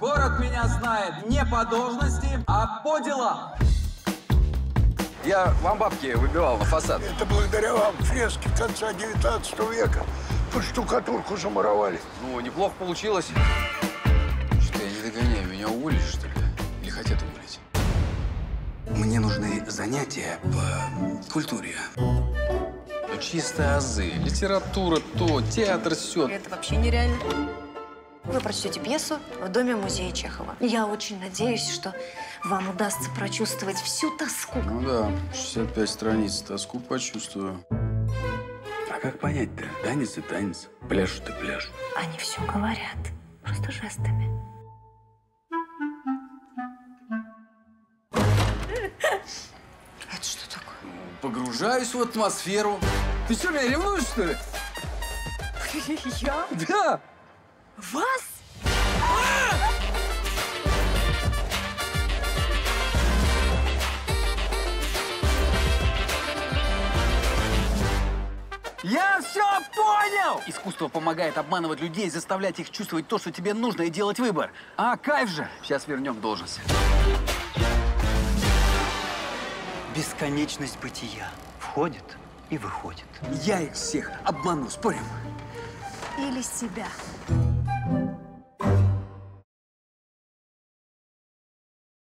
Город меня знает не по должности, а по делам. Я вам бабки выбивал на фасад. Это благодаря вам фрески конца 19 века под штукатурку замуровали. Ну, неплохо получилось. Что я не догоняю, меня уволили, что ли? Или хотят уволить? Мне нужны занятия по культуре. Ну, чисто азы. Литература то, театр все. Это вообще нереально. Вы прочтете пьесу в доме музея Чехова. Я очень надеюсь, что вам удастся прочувствовать всю тоску. Ну да, 65 страниц. Тоску почувствую. А как понять-то? Танец и танец. Пляж ты пляж. Они все говорят, просто жестами. Это что такое? Погружаюсь в атмосферу. Ты что, меня ревнуешь, что ли? Я? Да! Вас? Я все понял! Искусство помогает обманывать людей, заставлять их чувствовать то, что тебе нужно, и делать выбор. А кайф же! Сейчас вернем к должности. Бесконечность бытия входит и выходит. Я их всех обману, спорим? Или себя?